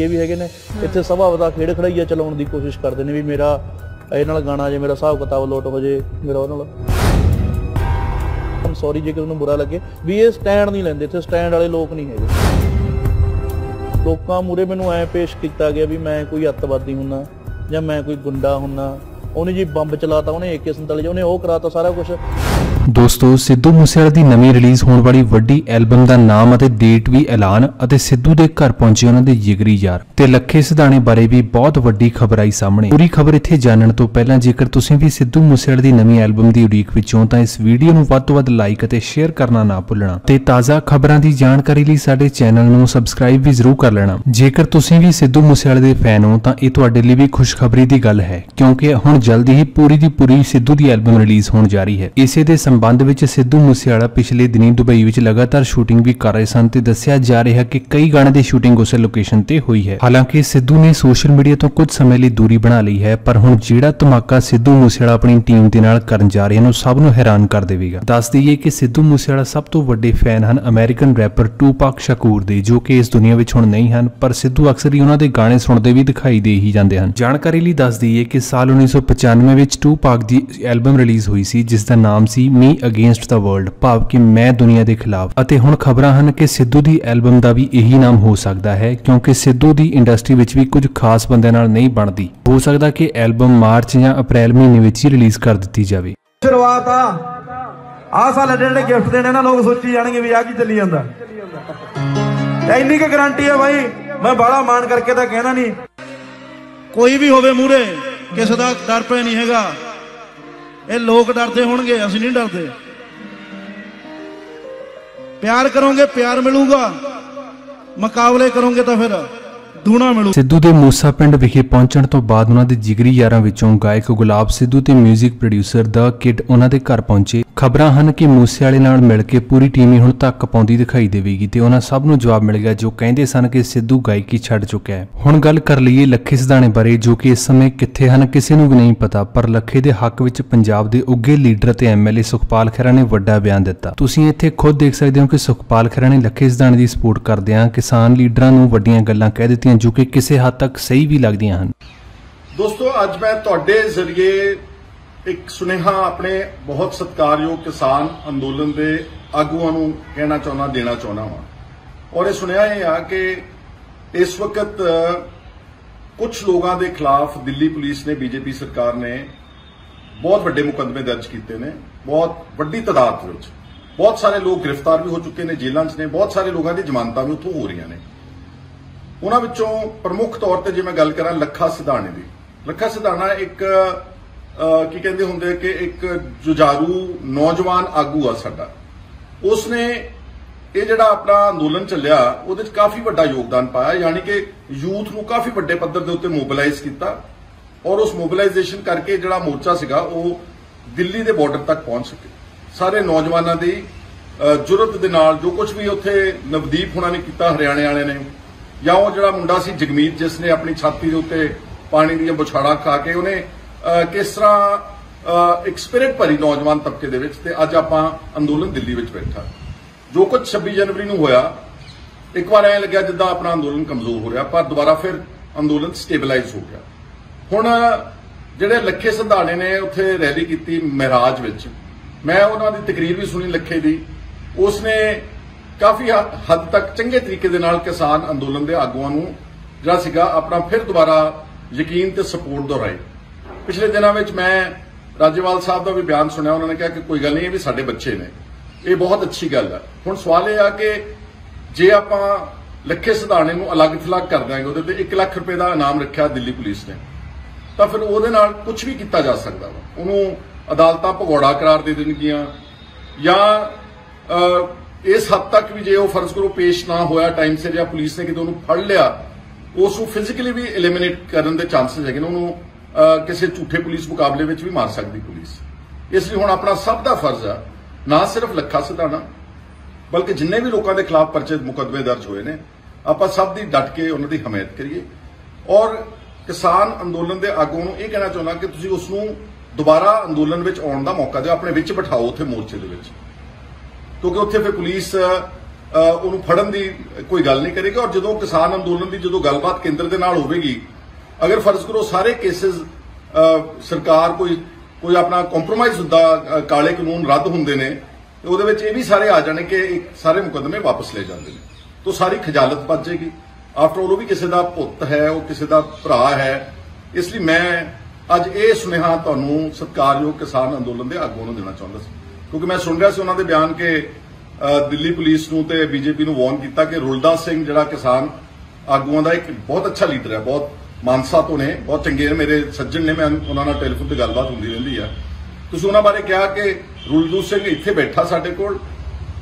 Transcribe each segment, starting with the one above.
ਇਹ ਵੀ ਹੈਗੇ ਨੇ। ਇੱਥੇ ਸਭਾ ਦਾ ਖੇਡ ਖੜਾਈਆ ਚਲਾਉਣ ਦੀ ਕੋਸ਼ਿਸ਼ ਕਰਦੇ ਨੇ ਵੀ ਮੇਰਾ ਇਹ ਨਾਲ ਗਾਣਾ ਜੇ ਮੇਰਾ ਹਿਸਾਬ ਕਿਤਾਬ ਲੋਟ ਹੋ ਜੇ ਮੇਰਾ ਉਹ ਨਾਲ। I'm ਸੌਰੀ ਜੇ ਕਿਸੇ ਨੂੰ ਬੁਰਾ ਲੱਗੇ ਵੀ ਇਹ ਸਟੈਂਡ ਨਹੀਂ ਲੈਂਦੇ ਇੱਥੇ ਸਟੈਂਡ ਵਾਲੇ ਲੋਕ ਨਹੀਂ ਹੈਗੇ। ਲੋਕਾਂ ਮੂਰੇ ਮੈਨੂੰ ਐ ਪੇਸ਼ ਕੀਤਾ ਗਿਆ ਵੀ ਮੈਂ ਕੋਈ ਅੱਤਵਾਦੀ ਹੁੰਨਾ ਜਾਂ ਮੈਂ ਕੋਈ ਗੁੰਡਾ ਹੁੰਨਾ। ਉਹਨੇ ਜੀ ਬੰਬ ਚਲਾਤਾ ਉਹਨੇ AK47 ਉਹਨੇ ਉਹ ਕਰਾਤਾ ਸਾਰਾ ਕੁਝ ਦੋਸਤੋ, ਸਿੱਧੂ ਮੂਸੇਵਾਲੇ ਦੀ ਨਵੀਂ ਰਿਲੀਜ਼ ਹੋਣ ਵਾਲੀ ਵੱਡੀ ਐਲਬਮ ਦਾ ਨਾਮ ਅਤੇ ਡੇਟ ਵੀ ਐਲਾਨ ਅਤੇ ਸਿੱਧੂ ਦੇ ਘਰ ਪਹੁੰਚੇ ਉਹਨਾਂ ਦੇ ਜਿਗਰੀ ਯਾਰ। ਤੇ ਲੱਖੇ ਸਿਧਾਣੇ ਬਾਰੇ ਵੀ ਬਹੁਤ ਵੱਡੀ ਖਬਰ ਆਈ ਸਾਹਮਣੇ। ਪੂਰੀ ਖਬਰ ਇੱਥੇ ਜਾਣਨ ਤੋਂ ਪਹਿਲਾਂ ਜੇਕਰ ਤੁਸੀਂ ਵੀ ਸਿੱਧੂ ਮੂਸੇਵਾਲੇ ਦੀ ਨਵੀਂ ਐਲਬਮ ਦੀ ਉਡੀਕ ਵਿੱਚੋਂ ਤਾਂ ਇਸ ਵੀਡੀਓ ਨੂੰ ਵੱਧ ਤੋਂ ਵੱਧ ਲਾਈਕ ਅਤੇ ਸ਼ੇਅਰ ਕਰਨਾ ਨਾ ਭੁੱਲਣਾ। ਤੇ ਤਾਜ਼ਾ ਖਬਰਾਂ ਦੀ ਜਾਣਕਾਰੀ ਲਈ ਸਾਡੇ ਚੈਨਲ ਨੂੰ ਸਬਸਕ੍ਰਾਈਬ ਵੀ ਜ਼ਰੂਰ ਕਰ ਲੈਣਾ। ਜੇਕਰ ਤੁਸੀਂ ਵੀ ਸਿੱਧੂ ਮੂਸੇਵਾਲੇ ਦੇ ਫੈਨ ਹੋ, ਤਾਂ ਇਹ ਤੁਹਾਡੇ ਲਈ ਵੀ ਖੁਸ਼ਖਬਰੀ ਦੀ ਗੱਲ ਹੈ, ਕਿਉਂਕਿ ਹੁਣ ਜਲਦੀ ਹੀ ਪੂਰੀ ਦੀ ਪੂਰੀ ਸਿੱਧੂ ਦੀ ਐਲਬਮ ਰਿਲੀਜ਼ ਹੋਣ ਜਾ ਰਹੀ ਹੈ। ਇਸੇ ਦੇ ਸੰਬੰਧ ਵਿੱਚ ਸਿੱਧੂ ਮੂਸੇਵਾਲਾ ਪਿਛਲੇ ਦਿਨੀ ਦੁਬਈ ਵਿੱਚ ਲਗਾਤਾਰ ਸ਼ੂਟਿੰਗ ਵੀ ਕਰ ਰਹੇ ਸਨ ਤੇ ਦੱਸਿਆ ਜਾ ਰਿਹਾ ਕਿ ਕਈ ਗਾਣੇ ਦੀ ਸ਼ੂਟਿੰਗ ਉਸੇ ਲੋਕੇਸ਼ਨ ਤੇ ਹੋਈ ਹੈ। ਹਾਲਾਂਕਿ ਸਿੱਧੂ ਨੇ ਸੋਸ਼ਲ ਮੀਡੀਆ ਤੋਂ ਕੁਝ ਸਮੇਂ ਲਈ ਦੂਰੀ ਬਣਾ ਲਈ ਹੈ, ਪਰ ਹੁਣ ਜਿਹੜਾ ਧਮਾਕਾ ਸਿੱਧੂ ਮੂਸੇਵਾਲਾ ਆਪਣੀ ਟੀਮ ਦੇ ਨਾਲ ਕਰਨ ਜਾ ਰਿਹਾ ਹੈ ਉਹ ਸਭ ਨੂੰ ਹੈਰਾਨ ਕਰ ਦੇਵੇਗਾ। ਦੱਸ ਦਈਏ ਕਿ ਸਿੱਧੂ ਮੂਸੇਵਾਲਾ ਸਭ ਤੋਂ ਵੱਡੇ ਫੈਨ ਹਨ ਅਮਰੀਕਨ ਰੈਪਰ ਟੂਪਾਕ ਸ਼ਕੂਰ ਦੇ, ਜੋ ਕਿ ਇਸ ਦੁਨੀਆ ਵਿੱਚ ਹੁਣ ਨਹੀਂ ਹਨ, ਪਰ ਸਿੱਧੂ ਅਕਸਰ ਹੀ ਉਹਨਾਂ ਦੇ ਗਾਣੇ ਸੁਣਦੇ ਵੀ ਦਿਖਾਈ ਦੇ ਹੀ ਜਾਂਦੇ ਹਨ। ਜਾਣਕਾਰੀ ਲਈ ਦੱਸ ਦਈਏ ਕਿ ਸਾਲ 1995 ਵਿੱਚ ਟੂਪਾਕ ਦੀ ਐਲਬਮ ਰਿਲੀਜ਼ ਹੋਈ ਸੀ ਜਿਸ ਦਾ ਨਾਮ ਸੀ ਮੀ ਅਗੇਂਸਟ ਦਾ ਵਰਲਡ ਭਾਵ ਕਿ ਮੈਂ ਦੁਨੀਆ ਦੇ ਖਿਲਾਫ। ਅਤੇ ਹੁਣ ਖਬਰਾਂ ਹਨ ਕਿ ਸਿੱਧੂ ਦੀ ਐਲਬਮ ਦਾ ਵੀ ਇਹੀ ਨਾਮ ਹੋ ਸਕਦਾ ਹੈ ਕਿਉਂਕਿ ਸਿੱਧੂ ਦੀ ਇੰਡਸਟਰੀ ਵਿੱਚ ਵੀ ਕੁਝ ਖਾਸ ਬੰਦਿਆਂ ਨਾਲ ਨਹੀਂ ਬਣਦੀ। ਹੋ ਸਕਦਾ ਕਿ ਐਲਬਮ ਮਾਰਚ ਜਾਂ ਅਪ੍ਰੈਲ ਮਹੀਨੇ ਵਿੱਚ ਹੀ ਰਿਲੀਜ਼ ਕਰ ਦਿੱਤੀ ਜਾਵੇ। ਸ਼ੁਰੂਆਤ ਆ। ਆਹ ਸਾਲ ਜਿਹੜੇ ਜਿਹੜੇ ਗਿਫਟ ਦੇਣੇ ਨਾ ਲੋਕ ਸੋਚੀ ਜਾਣਗੇ ਵੀ ਆ ਕੀ ਚੱਲੀ ਜਾਂਦਾ। ਇੰਨੀ ਕੁ ਗਾਰੰਟੀ ਆ ਬਾਈ ਮੈਂ ਬਾਹਲਾ ਮਾਣ ਕਰਕੇ ਤਾਂ ਕਹਿਣਾ ਨਹੀਂ। ਕੋਈ ਵੀ ਹੋਵੇ ਮੂਰੇ ਕਿਸੇ ਦਾ ਡਰ ਪੈ ਨਹੀਂ ਹੈਗਾ। ਇਹ ਲੋਕ ਡਰਦੇ ਹੋਣਗੇ, ਅਸੀਂ ਨਹੀਂ ਡਰਦੇ। ਪਿਆਰ ਕਰੋਗੇ, ਪਿਆਰ ਮਿਲੂਗਾ। ਮੁਕਾਬਲੇ ਕਰੋਗੇ ਤਾਂ ਫਿਰ ਦੂਣਾ ਮਿਲੂ। ਸਿੱਧੂ ਦੇ ਮੂਸਾ ਪਿੰਡ ਵਿਖੇ ਪਹੁੰਚਣ ਤੋਂ ਬਾਅਦ ਉਹਨਾਂ ਦੇ ਜਿਗਰੀ ਯਾਰਾਂ ਵਿੱਚੋਂ ਗਾਇਕ ਗੁਲਾਬ ਸਿੱਧੂ ਤੇ 뮤직 ਪ੍ਰੋਡਿਊਸਰ ਦਾ ਕਿਟ ਉਹਨਾਂ ਦੇ ਘਰ ਪਹੁੰਚੇ। ਖਬਰਾਂ ਹਨ ਕਿ ਮੂਸੇ ਵਾਲੇ ਨਾਲ ਮਿਲ ਕੇ ਪੂਰੀ ਟੀਮ ਹੀ ਹੁਣ ਤੱਕ ਪਾਉਂਦੀ ਦਿਖਾਈ ਦੇਵੇਗੀ ਤੇ ਉਹਨਾਂ ਸਭ ਨੂੰ ਜਵਾਬ ਮਿਲ ਗਿਆ ਜੋ ਕਹਿੰਦੇ ਸਨ ਕਿ ਸਿੱਧੂ ਗਾਇਕੀ ਛੱਡ ਚੁੱਕਿਆ ਹੈ। ਹੁਣ ਗੱਲ ਕਰ ਲਈਏ ਲੱਖੇ ਸਿਧਾਣੇ ਬਾਰੇ ਜੋ ਕਿ ਇਸ ਸਮੇਂ ਕਿੱਥੇ ਹਨ, ਕਿਸੇ ਨੂੰ ਵੀ ਨਹੀਂ ਪਤਾ, ਪਰ ਲੱਖੇ ਦੇ ਹੱਕ ਵਿੱਚ ਪੰਜਾਬ ਦੇ ਉੱਗੇ ਲੀਡਰ ਤੇ ਐਮਐਲਏ ਸੁਖਪਾਲ ਖਹਿਰਾ ਨੇ ਵੱਡਾ ਬਿਆਨ ਦਿੱਤਾ। ਤੁਸੀਂ ਇੱਥੇ ਖੁਦ ਦੇਖ ਸਕਦੇ ਹੋ ਕਿ ਸੁਖਪਾਲ ਖਹਿਰਾ ਨੇ ਲੱਖੇ ਸਿਧਾਣੇ ਦੀ ਸਪੋਰਟ ਕਰਦਿਆਂ ਕਿਸਾਨ ਲੀਡਰਾਂ ਨੂੰ ਵੱਡੀਆਂ ਗੱਲਾਂ ਕਹਿ ਦਿੱਤੀਆਂ ਜੋ ਕਿ ਕਿਸੇ ਹੱਦ ਤੱਕ ਸਹੀ ਵੀ ਲੱਗਦੀਆਂ ਹਨ। ਦੋਸਤੋ, ਅੱਜ ਮੈਂ ਤੁਹਾਡੇ ਜ਼ਰੀਏ ਇੱਕ ਸੁਨੇਹਾ ਆਪਣੇ ਬਹੁਤ ਸਤਿਕਾਰਯੋਗ ਕਿਸਾਨ ਅੰਦੋਲਨ ਦੇ ਆਗੂਆਂ ਨੂੰ ਕਹਿਣਾ ਚਾਹੁੰਦਾ, ਦੇਣਾ ਚਾਹੁੰਦਾ ਹਾਂ ਔਰ ਇਹ ਸੁਨੇਹਾ ਇਹ ਆ ਕਿ ਇਸ ਵਕਤ, ਕੁਝ ਲੋਕਾਂ ਦੇ ਖਿਲਾਫ ਦਿੱਲੀ ਪੁਲਿਸ ਨੇ, ਬੀਜੇਪੀ ਸਰਕਾਰ ਨੇ ਬਹੁਤ ਵੱਡੇ ਮੁਕੱਦਮੇ ਦਰਜ ਕੀਤੇ ਨੇ, ਬਹੁਤ ਵੱਡੀ ਤਾਦਾਦ ਵਿੱਚ। ਬਹੁਤ ਸਾਰੇ ਲੋਕ ਗ੍ਰਿਫਤਾਰ ਵੀ ਹੋ ਚੁੱਕੇ ਨੇ, ਜੇਲ੍ਹਾਂ 'ਚ ਨੇ, ਬਹੁਤ ਸਾਰੇ ਲੋਕਾਂ ਦੀ ਜ਼ਮਾਨਤਾਂ ਵੀ ਉੱਥੋਂ ਹੋ ਰਹੀਆਂ ਨੇ। ਉਹਨਾਂ ਵਿੱਚੋਂ ਪ੍ਰਮੁੱਖ ਤੌਰ ਤੇ ਜੇ ਮੈਂ ਗੱਲ ਕਰਾਂ, ਲੱਖਾ ਸਿਧਾਣੇ ਦੀ। ਲੱਖਾ ਸਿਧਾਣਾ ਇੱਕ ਕੀ ਕਹਿੰਦੇ ਹੁੰਦੇ ਕਿ ਇੱਕ ਜੁਝਾਰੂ ਨੌਜਵਾਨ ਆਗੂ ਆ ਸਾਡਾ। ਉਸਨੇ ਇਹ ਜਿਹੜਾ ਆਪਣਾ ਅੰਦੋਲਨ ਚੱਲਿਆ ਉਹਦੇ ਵਿੱਚ ਕਾਫੀ ਵੱਡਾ ਯੋਗਦਾਨ ਪਾਇਆ ਯਾਨੀ ਕਿ ਯੂਥ ਨੂੰ ਕਾਫੀ ਵੱਡੇ ਪੱਧਰ ਦੇ ਉੱਤੇ ਮੋਬਿਲਾਈਜ਼ ਕੀਤਾ ਔਰ ਉਸ ਮੋਬਿਲਾਈਜੇਸ਼ਨ ਕਰਕੇ ਜਿਹੜਾ ਮੋਰਚਾ ਸੀਗਾ ਉਹ ਦਿੱਲੀ ਦੇ ਬਾਰਡਰ ਤੱਕ ਪਹੁੰਚ ਸਕੇ ਸਾਰੇ ਨੌਜਵਾਨਾਂ ਦੀ ਅਹ, ਜੁਰਤ ਦੇ ਨਾਲ ਜੋ ਕੁਝ ਵੀ ਉੱਥੇ ਨਵਦੀਪ ਹੁਣਾਂ ਨੇ ਕੀਤਾ ਹਰਿਆਣੇ ਵਾਲੇ ਨੇ ਜਾਂ ਉਹ ਜਿਹੜਾ ਮੁੰਡਾ ਸੀ ਜਗਮੀਤ ਜਿਸ ਨੇ ਆਪਣੀ ਛਾਤੀ ਦੇ ਉੱਤੇ ਪਾਣੀ ਦੀਆਂ ਬੁਛਾੜਾਂ ਖਾ ਕੇ ਉਹਨੇ ਕਿਸ ਤਰ੍ਹਾਂ ਅਹ, ਇੱਕ ਸਪਿਰਿਟ ਭਰੀ ਨੌਜਵਾਨ ਤਬਕੇ ਦੇ ਵਿੱਚ ਤੇ ਅੱਜ ਆਪਾਂ ਅੰਦੋਲਨ ਦਿੱਲੀ ਵਿੱਚ ਬੈਠਾ। ਜੋ ਕੁਝ 26 ਜਨਵਰੀ ਨੂੰ ਹੋਇਆ ਇੱਕ ਵਾਰ ਐਂ ਲੱਗਿਆ ਜਿੱਦਾਂ ਆਪਣਾ ਅੰਦੋਲਨ ਕਮਜ਼ੋਰ ਹੋ ਰਿਹਾ ਪਰ ਦੁਬਾਰਾ ਫਿਰ ਅੰਦੋਲਨ ਸਟੇਬਲਾਈਜ਼ ਹੋ ਗਿਆ। ਹੁਣ ਜਿਹੜੇ ਲੱਖੇ ਸੰਧਾਣੇ ਨੇ ਉੱਥੇ ਰੈਲੀ ਕੀਤੀ ਮਹਿਰਾਜ ਵਿੱਚ ਮੈਂ ਉਹਨਾਂ ਦੀ ਤਕਰੀਰ ਵੀ ਸੁਣੀ ਲੱਖੇ ਦੀ। ਉਸਨੇ ਕਾਫੀ ਹੱਦ ਤੱਕ ਚੰਗੇ ਤਰੀਕੇ ਦੇ ਨਾਲ ਕਿਸਾਨ ਅੰਦੋਲਨ ਦੇ ਆਗੂਆਂ ਨੂੰ ਜਿਹੜਾ ਸੀਗਾ ਆਪਣਾ ਫਿਰ ਦੁਬਾਰਾ ਯਕੀਨ ਤੇ ਸਪੋਰਟ ਦੁਹਰਾਈ। ਪਿਛਲੇ ਦਿਨਾਂ ਵਿੱਚ ਮੈਂ ਰਾਜੇਵਾਲ ਸਾਹਿਬ ਦਾ ਵੀ ਬਿਆਨ ਸੁਣਿਆ, ਉਹਨਾਂ ਨੇ ਕਿਹਾ ਕਿ ਕੋਈ ਗੱਲ ਨਹੀਂ, ਇਹ ਵੀ ਸਾਡੇ ਬੱਚੇ ਨੇ। ਇਹ ਬਹੁਤ ਅੱਛੀ ਗੱਲ ਹੈ ਹੁਣ ਸਵਾਲ ਇਹ ਆ ਕਿ ਜੇ ਆਪਾਂ ਲੱਖੇ ਸਿਧਾਣੇ ਨੂੰ ਅਲੱਗ ਥਲੱਗ ਕਰ ਦਿਆਂਗੇ, ਉਹਦੇ ਤੇ 1 ਲੱਖ ਰੁਪਏ ਦਾ ਇਨਾਮ ਰੱਖਿਆ ਦਿੱਲੀ ਪੁਲਿਸ ਨੇ, ਤਾਂ ਫਿਰ ਉਹਦੇ ਨਾਲ ਕੁਝ ਵੀ ਕੀਤਾ ਜਾ ਸਕਦਾ ਵਾ। ਉਹਨੂੰ ਅਦਾਲਤਾਂ ਭਗੌੜਾ ਕਰਾਰ ਦੇ ਦੇਣਗੀਆਂ, ਜਾਂ ਇਸ ਹੱਦ ਤੱਕ ਵੀ ਜੇ ਉਹ ਫਰਜ਼ ਕਰੋ ਪੇਸ਼ ਨਾ ਹੋਇਆ, ਟਾਈਮ ਸਿਰ ਜਾਂ ਪੁਲਿਸ ਨੇ ਕਿਤੇ ਉਹਨੂੰ ਫੜ ਲਿਆ, ਉਸ ਨੂੰ ਫਿਜ਼ੀਕਲੀ ਵੀ ਐਲੀਮੀਨੇਟ ਕਰਨ ਦੇ ਚਾਂਸਸ ਹੈਗੇ ਨੇ, ਉਹਨੂੰ ਕਿਸੇ ਝੂਠੇ ਪੁਲਿਸ ਮੁਕਾਬਲੇ ਵਿੱਚ ਵੀ ਮਾਰ ਸਕਦੀ ਪੁਲਿਸ। ਇਸ ਲਈ ਹੁਣ ਆਪਣਾ ਸਭ ਦਾ ਫਰਜ਼ ਆ, ਨਾ ਸਿਰਫ ਲੱਖਾ ਸਿਧਾਣਾ ਬਲਕਿ ਜਿੰਨੇ ਵੀ ਲੋਕਾਂ ਦੇ ਖਿਲਾਫ ਪਰਚੇ ਮੁਕੱਦਮੇ ਦਰਜ ਹੋਏ ਨੇ, ਆਪਾਂ ਸਭ ਦੀ ਡਟ ਕੇ ਉਹਨਾਂ ਦੀ ਹਮਾਇਤ ਕਰੀਏ। ਔਰ ਕਿਸਾਨ ਅੰਦੋਲਨ ਦੇ ਆਗੂਆਂ ਨੂੰ ਇਹ ਕਹਿਣਾ ਚਾਹੁੰਦਾ ਕਿ ਤੁਸੀਂ ਉਸ ਨੂੰ ਦੁਬਾਰਾ ਅੰਦੋਲਨ ਵਿੱਚ ਆਉਣ ਦਾ ਮੌਕਾ ਦਿਓ, ਆਪਣੇ ਵਿੱਚ ਬਿਠਾਓ ਉੱਥੇ ਮੋਰਚੇ ਦੇ ਵਿੱਚ। ਕਿਉਂਕਿ ਉੱਥੇ ਫਿਰ ਪੁਲਿਸ ਉਹਨੂੰ ਫੜਨ ਦੀ ਕੋਈ ਗੱਲ ਨਹੀਂ ਕਰੇਗੀ, ਔਰ ਜਦੋਂ ਕਿਸਾਨ ਅੰਦੋਲਨ ਦੀ ਜਦੋਂ ਗੱਲਬਾਤ ਕੇਂਦਰ ਦੇ ਨਾਲ ਹੋਵੇਗੀ ਅਗਰ ਫਰਜ਼ ਕਰੋ ਸਾਰੇ ਕੇਸਿਸ ਸਰਕਾਰ ਕੋਈ ਕੋਈ ਆਪਣਾ ਕੰਪਰੋਮਾਈਜ਼ ਹੁੰਦਾ ਕਾਲੇ ਕਾਨੂੰਨ ਰੱਦ ਹੁੰਦੇ ਨੇ, ਤੇ ਉਹਦੇ ਵਿੱਚ ਇਹ ਵੀ ਸਾਰੇ ਆ ਜਾਣੇ ਕਿ ਸਾਰੇ ਮੁਕੱਦਮੇ ਵਾਪਸ ਲੈ ਜਾਂਦੇ ਨੇ। ਤੋਂ ਸਾਰੀ ਖਜਾਲਤ ਬਚ ਜਾਏਗੀ। ਆਫਟਰ ਆਲ ਉਹ ਵੀ ਕਿਸੇ ਦਾ ਪੁੱਤ ਹੈ, ਉਹ ਕਿਸੇ ਦਾ ਭਰਾ ਹੈ। ਇਸ ਲਈ ਮੈਂ ਅੱਜ ਇਹ ਸੁਨੇਹਾ ਤੁਹਾਨੂੰ ਸਤਿਕਾਰਯੋਗ ਕਿਸਾਨ ਅੰਦੋਲਨ ਦੇ ਆਗੂਆਂ ਨੂੰ ਦੇਣਾ ਚਾਹੁੰਦਾ ਸੀ। ਕਿਉਂਕਿ ਮੈਂ ਸੁਣ ਰਿਹਾ ਸੀ ਉਹਨਾਂ ਦੇ ਬਿਆਨ ਕਿ ਦਿੱਲੀ ਪੁਲਿਸ ਨੂੰ ਤੇ ਬੀਜੇਪੀ ਨੂੰ ਵਾਰਨ ਕੀਤਾ ਕਿ ਰੁਲਦਾ ਸਿੰਘ ਜਿਹੜਾ ਕਿਸਾਨ ਆਗੂਆਂ ਦਾ ਇੱਕ ਬਹੁਤ ਅੱਛਾ ਲੀਡਰ ਹੈ, ਬਹੁਤ ਮਾਨਸਾ ਤੋਂ ਨੇ, ਬਹੁਤ ਚੰਗੇ ਨੇ, ਮੇਰੇ ਸੱਜਣ ਨੇ, ਮੈਂ ਉਹਨਾਂ ਨਾਲ ਟੈਲੀਫੋਨ ਤੇ ਗੱਲਬਾਤ ਹੁੰਦੀ ਰਹਿੰਦੀ ਆ। ਤੁਸੀਂ ਉਹਨਾਂ ਬਾਰੇ ਕਿਹਾ ਕਿ ਰੁਲਦੂ ਸਿੰਘ ਇੱਥੇ ਬੈਠਾ ਸਾਡੇ ਕੋਲ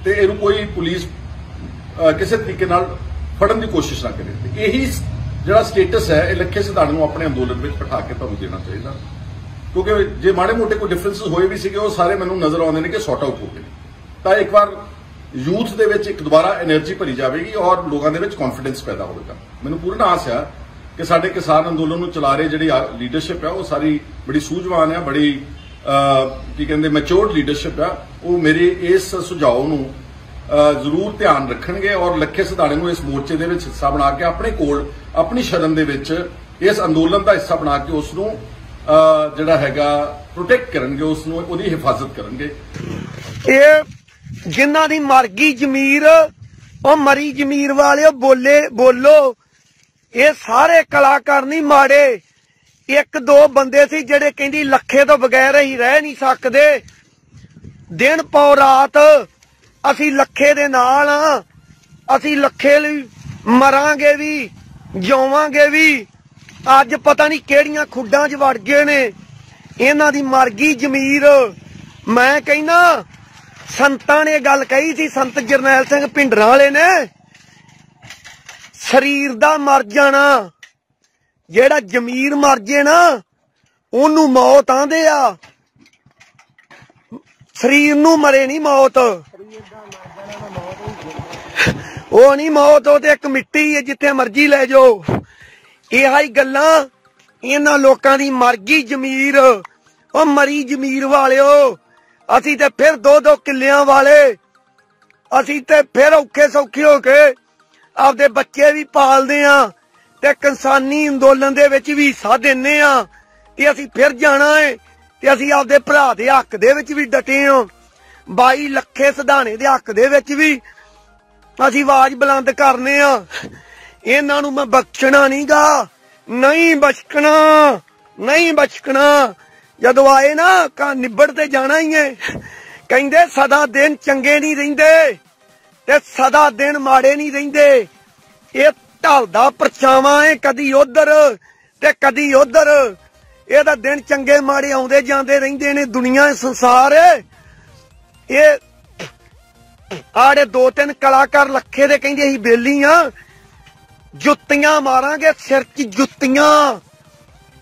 ਤੇ ਇਹਨੂੰ ਕੋਈ ਪੁਲਿਸ ਕਿਸੇ ਤਰੀਕੇ ਨਾਲ ਫੜਨ ਦੀ ਕੋਸ਼ਿਸ਼ ਨਾ ਕਰੇ। ਇਹੀ ਜਿਹੜਾ ਸਟੇਟਸ ਹੈ, ਇਹ ਲੱਖੇ ਸਿਧਾਣ ਨੂੰ ਆਪਣੇ ਅੰਦੋਲਨ ਵਿੱਚ ਬਿਠਾ ਕੇ ਤੁਹਾਨੂੰ ਦੇਣਾ ਚਾਹੀਦਾ। ਕਿਉਂਕਿ ਜੇ ਮਾੜੇ ਮੋਟੇ ਕੋਈ ਡਿਫਰੈਂਸਸ ਹੋਏ ਵੀ ਸੀਗੇ, ਉਹ ਸਾਰੇ ਮੈਨੂੰ ਨਜ਼ਰ ਆਉਂਦੇ ਨੇ ਕਿ ਸੌਟ ਆਊਟ ਹੋ ਗਏ। ਤਾਂ ਇੱਕ ਵਾਰ ਯੂਥ ਦੇ ਵਿੱਚ ਇੱਕ ਦੁਬਾਰਾ એનર્ਜੀ ਭਰੀ ਜਾਵੇਗੀ ਔਰ ਲੋਕਾਂ ਦੇ ਵਿੱਚ ਕੌਨਫੀਡੈਂਸ ਪੈਦਾ ਹੋਵੇਗਾ। ਮੈਨੂੰ ਪੂਰਨ ਆਸ ਹੈ ਕਿ ਸਾਡੇ ਕਿਸਾਨ ਅੰਦੋਲਨ ਨੂੰ ਚਲਾ ਰਹੇ ਜਿਹੜੀ ਲੀਡਰਸ਼ਿਪ ਹੈ ਉਹ ਸਾਰੀ ਬੜੀ ਸੂਝਵਾਨ ਹੈ ਬੜੀ ਕੀ ਕਹਿੰਦੇ ਮੈਚੁਰਡ ਲੀਡਰਸ਼ਿਪ ਆ। ਉਹ ਮੇਰੇ ਇਸ ਸੁਝਾਅ ਨੂੰ ਜ਼ਰੂਰ ਧਿਆਨ ਰੱਖਣਗੇ ਔਰ ਲੱਖੇ ਸਿਧਾਣੇ ਨੂੰ ਇਸ ਮੋਰਚੇ ਦੇ ਵਿੱਚ ਹਿੱਸਾ ਬਣਾ ਕੇ ਆਪਣੇ ਕੋਲ, ਆਪਣੀ ਸ਼ਰਨ ਦੇ ਵਿੱਚ ਇਸ ਅੰਦੋਲਨ ਦਾ ਹਿੱਸਾ ਬਣਾ ਕੇ ਉਸ ਨੂੰ ਜਿਹੜਾ ਹੈਗਾ ਪ੍ਰੋਟੈਕਟ ਕਰਨਗੇ, ਉਸ ਨੂੰ ਉਹਦੀ ਹਿਫਾਜ਼ਤ ਕਰਨਗੇ। ਇਹ ਜਿਨ੍ਹਾਂ ਦੀ ਮਰ ਗਈ ਜ਼ਮੀਰ, ਉਹ ਮਰੀ ਜ਼ਮੀਰ ਵਾਲਿਓ ਬੋਲੇ, ਬੋਲੋ। ਇਹ ਸਾਰੇ ਕਲਾਕਾਰ ਨਹੀਂ ਮਾੜੇ। ਇੱਕ ਦੋ ਬੰਦੇ ਸੀ ਜਿਹੜੇ ਕਹਿੰਦੀ ਲੱਖੇ ਤੋਂ ਬਗੈਰ ਹੀ ਰਹਿ ਨਹੀਂ ਸਕਦੇ। ਦਿਨ ਪੌ ਰਾਤ ਅਸੀਂ ਲੱਖੇ ਦੇ ਨਾਲ ਅਸੀਂ ਲੱਖੇ ਲਈ ਮਰਾਂਗੇ ਵੀ, ਜਿਉਵਾਂਗੇ ਵੀ। ਅੱਜ ਪਤਾ ਨਹੀਂ ਕਿਹੜੀਆਂ ਖੁੱਡਾਂ 'ਚ ਵੜ ਗਏ ਨੇ। ਇਹਨਾਂ ਦੀ ਮਰ ਗਈ ਜ਼ਮੀਰ। ਮੈਂ ਕਹਿੰਦਾ, ਸੰਤਾਂ ਨੇ ਗੱਲ ਕਹੀ ਸੀ, ਸੰਤ ਜਰਨੈਲ ਸਿੰਘ ਭਿੰਡਰਾਂ ਵਾਲੇ ਨੇ। ਸਰੀਰ ਦਾ ਮਰ ਜਾਣਾ। ਜਿਹੜਾ ਜ਼ਮੀਰ ਮਰ ਜੇ ਨਾ, ਉਹਨੂੰ ਮੌਤ ਆਂਦੇ ਆ। ਸਰੀਰ ਨੂੰ ਮਰੇ ਨਹੀਂ ਮੌਤ। ਉਹ ਨਹੀਂ ਮੌਤ, ਉਹ ਤੇ ਇੱਕ ਮਿੱਟੀ ਹੈ ਜਿੱਥੇ ਮਰਜ਼ੀ ਲੈ ਜਾਓ। ਇਹ ਹੀ ਗੱਲਾਂ ਇਹਨਾਂ ਲੋਕਾਂ ਦੀ ਮਰ ਗਈ ਜ਼ਮੀਰ। ਉਹ ਮਰੀ ਜ਼ਮੀਰ ਵਾਲਿਓ, ਅਸੀਂ ਤੇ ਫਿਰ ਦੋ ਦੋ ਕਿੱਲਿਆਂ ਵਾਲੇ। ਅਸੀਂ ਤੇ ਫਿਰ ਔਖੇ ਸੌਖੇ ਹੋ ਕੇ ਆਪਦੇ ਬੱਚੇ ਵੀ ਪਾਲਦੇ ਆ ਤੇ ਕਿਸਾਨੀ ਅੰਦੋਲਨ ਦੇ ਵਿੱਚ ਵੀ ਹਿੱਸਾ ਦਿੰਨੇ ਆ ਤੇ ਅਸੀਂ ਫਿਰ ਜਾਣਾ ਏ ਤੇ ਅਸੀਂ ਆਪਦੇ ਭਰਾ ਦੇ ਹੱਕ ਦੇ ਵਿੱਚ ਵੀ ਡਟੇ ਆ। 22 ਲੱਖੇ ਸਿਧਾਣੇ ਦੇ ਹੱਕ ਦੇ ਵਿੱਚ ਵੀ ਅਸੀਂ ਆਵਾਜ਼ ਬੁਲੰਦ ਕਰਨੇ ਆ। ਇਹਨਾਂ ਨੂੰ ਮੈਂ ਬਖਸ਼ਣਾ ਨਹੀਂਗਾ। ਨਹੀਂ ਬਖਸ਼ਣਾ ਨਹੀਂ ਬਖਸ਼ਣਾ। ਜਦੋਂ ਆਏ ਨਾ ਕਾ ਨਿਬੜ ਤੇ ਜਾਣਾ ਹੀ ਏ। ਕਹਿੰਦੇ ਸਦਾ ਦਿਨ ਚੰਗੇ ਨਹੀਂ ਰਹਿੰਦੇ। ਤੇ ਸਦਾ ਦਿਨ ਮਾੜੇ ਨਹੀਂ ਰਹਿੰਦੇ। ਇਹ ਢਲਦਾ ਪਰਛਾਵਾਂ ਏ ਕਦੀ ਉਧਰ ਤੇ ਕਦੀ ਉਧਰ। ਇਹਦਾ ਦਿਨ ਚੰਗੇ ਮਾੜੇ ਆਉਂਦੇ ਜਾਂਦੇ ਰਹਿੰਦੇ ਨੇ ਦੁਨੀਆ ਸੰਸਾਰ। ਇਹ ਆੜੇ ਦੋ ਤਿੰਨ ਕਲਾਕਾਰ ਲੱਖੇ ਦੇ ਕਹਿੰਦੇ ਅਸੀਂ ਬੇਲੀ ਆ ਜੁੱਤੀਆਂ ਮਾਰਾਂਗੇ, ਸਿਰ 'ਚ ਜੁੱਤੀਆਂ।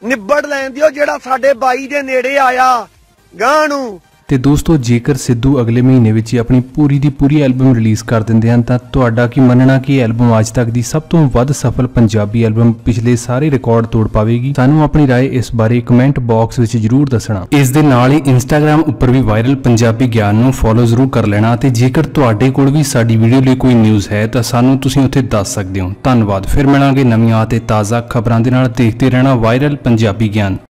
ਨਿੱਬੜ ਲੈਣ ਦਿਓ ਜਿਹੜਾ ਸਾਡੇ ਬਾਈ ਦੇ ਨੇੜੇ ਆਇਆ ਗਾਂ ਨੂੰ। ਤੇ ਦੋਸਤੋ ਜੇਕਰ ਸਿੱਧੂ ਅਗਲੇ ਮਹੀਨੇ ਵਿੱਚ ਹੀ ਆਪਣੀ ਪੂਰੀ ਦੀ ਪੂਰੀ ਐਲਬਮ ਰਿਲੀਜ਼ ਕਰ ਦਿੰਦੇ ਹਨ ਤਾਂ ਤੁਹਾਡਾ ਕੀ ਮੰਨਣਾ ਕਿ ਇਹ ਐਲਬਮ ਅੱਜ ਤੱਕ ਦੀ ਸਭ ਤੋਂ ਵੱਧ ਸਫਲ ਪੰਜਾਬੀ ਐਲਬਮ ਪਿਛਲੇ ਸਾਰੇ ਰਿਕਾਰਡ ਤੋੜ ਪਾਵੇਗੀ ਸਾਨੂੰ ਆਪਣੀ رائے ਇਸ ਬਾਰੇ ਕਮੈਂਟ ਬਾਕਸ ਵਿੱਚ ਜਰੂਰ ਦੱਸਣਾ ਇਸ ਦੇ ਨਾਲ ਹੀ ਇੰਸਟਾਗ੍ਰam ਉੱਪਰ ਵੀ ਵਾਇਰਲ ਪੰਜਾਬੀ ਗਿਆਨ ਨੂੰ ਫੋਲੋ ਜ਼ਰੂਰ ਕਰ ਲੈਣਾ ਤੇ ਜੇਕਰ ਤੁਹਾਡੇ ਕੋਲ ਵੀ ਸਾਡੀ ਵੀਡੀਓ ਲਈ ਕੋਈ ਨਿਊਜ਼ ਹੈ ਤਾਂ ਸਾਨੂੰ ਤੁਸੀਂ ਉੱਥੇ ਦੱਸ ਸਕਦੇ ਹੋ ਧੰਨਵਾਦ ਫਿਰ ਮਿਲਾਂਗੇ ਨਵੀਆਂ ਅਤੇ ਤਾਜ਼ਾ ਖਬਰਾਂ ਦੇ ਨਾਲ ਦੇਖਦੇ ਰਹਿਣਾ ਵਾਇਰਲ ਪੰਜਾਬੀ ਗਿਆਨ